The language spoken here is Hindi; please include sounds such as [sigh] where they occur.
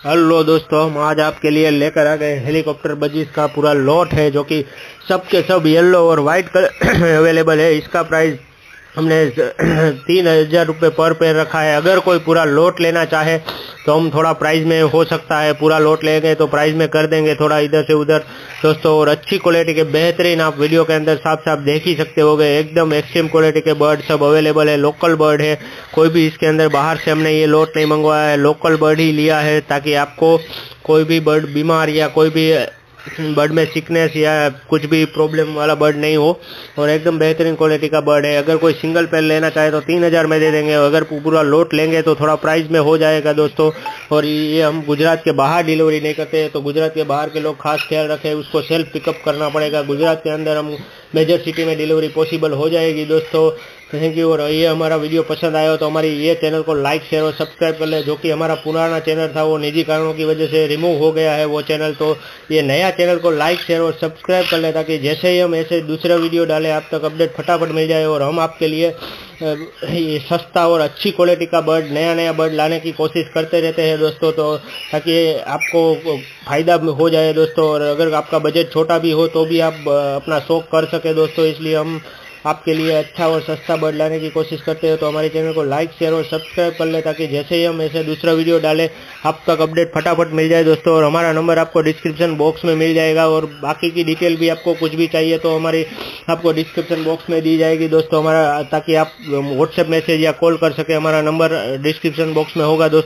हेलो दोस्तों, हम आज आपके लिए लेकर आ गए हेलीकॉप्टर बजीज का पूरा लॉट है जो कि सबके सब येलो और वाइट कलर [clears throat] अवेलेबल है। इसका प्राइस हमने [clears throat] तीन हज़ार रुपये पर पेयर रखा है। अगर कोई पूरा लोट लेना चाहे तो हम थोड़ा प्राइस में हो सकता है। पूरा लोट लेंगे तो प्राइस में कर देंगे थोड़ा इधर से उधर। दोस्तों, और अच्छी क्वालिटी के बेहतरीन आप वीडियो के अंदर साफ़ साफ़ देख ही सकते हो एकदम एक्सट्रीम क्वालिटी के बर्ड सब अवेलेबल है लोकल बर्ड है। कोई भी इसके अंदर बाहर से हमने ये लोट नहीं मंगवाया है लोकल बर्ड ही लिया है ताकि आपको कोई भी बर्ड बीमार या कोई भी बर्ड में सिकनेस या कुछ भी प्रॉब्लम वाला बर्ड नहीं हो। और एकदम बेहतरीन क्वालिटी का बर्ड है। अगर कोई सिंगल पेल लेना चाहे तो तीन हज़ार में दे देंगे। अगर पूरा लोट लेंगे तो थोड़ा प्राइस में हो जाएगा दोस्तों। और ये हम गुजरात के बाहर डिलीवरी नहीं करते तो गुजरात के बाहर के लोग खास ख्याल रखें, उसको सेल्फ पिकअप करना पड़ेगा। गुजरात के अंदर हम मेजर सिटी में डिलीवरी पॉसिबल हो जाएगी, दोस्तों। थैंक यू और ये हमारा वीडियो पसंद आया हो तो हमारी ये चैनल को लाइक शेयर और सब्सक्राइब कर ले, जो कि हमारा पुराना चैनल था, वो निजी कारणों की वजह से रिमूव हो गया है वो चैनल तो ये नया चैनल को लाइक शेयर और सब्सक्राइब कर ले, ताकि जैसे ही हम ऐसे दूसरा वीडियो डालें, आप तक अपडेट फटाफट मिल जाए, और हम आपके लिए ये सस्ता और अच्छी क्वालिटी का बर्ड नया नया बर्ड लाने की कोशिश करते रहते हैं दोस्तों तो ताकि आपको फ़ायदा हो जाए दोस्तों, और अगर आपका बजट छोटा भी हो तो भी आप अपना शौक कर सके दोस्तों, इसलिए हम आपके लिए अच्छा और सस्ता बर्ड लाने की कोशिश करते हैं तो हमारे चैनल को लाइक शेयर और सब्सक्राइब कर ले ताकि जैसे ही हम ऐसे दूसरा वीडियो डालें आप तक अपडेट फटाफट मिल जाए दोस्तों, और हमारा नंबर आपको डिस्क्रिप्शन बॉक्स में मिल जाएगा, और बाकी की डिटेल भी आपको कुछ भी चाहिए तो हमारी, आपको डिस्क्रिप्शन बॉक्स में दी जाएगी दोस्तों, हमारा, ताकि आप व्हाट्सएप मैसेज या कॉल कर सके, हमारा नंबर डिस्क्रिप्शन बॉक्स में होगा दोस्तों।